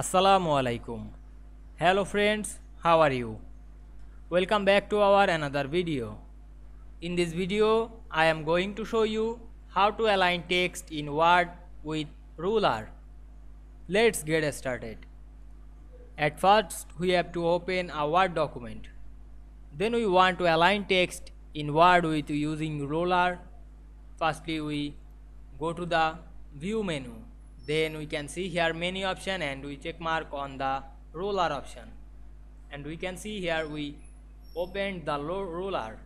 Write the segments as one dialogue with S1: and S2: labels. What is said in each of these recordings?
S1: Assalamu alaikum. Hello friends, how are you? Welcome back to our another video. In this video, I am going to show you how to align text in Word with ruler. Let's get started. At first, we have to open a Word document. Then we want to align text in Word with using ruler. Firstly, we go to the view menu then we can see here many option and we check mark on the ruler option and we can see here we opened the ruler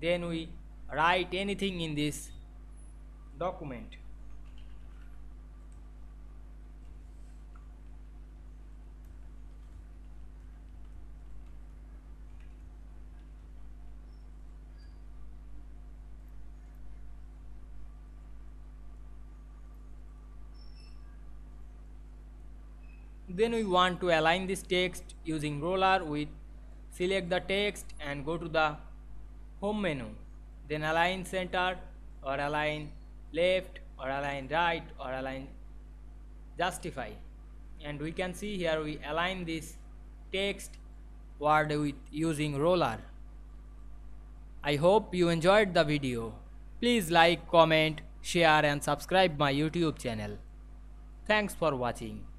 S1: then we write anything in this document then we want to align this text using ruler with select the text and go to the home menu. Then align center or align left or align right or align justify. And we can see here we align this text word with using ruler i hope you enjoyed the video. Please like comment share and subscribe my youtube channel. Thanks for watching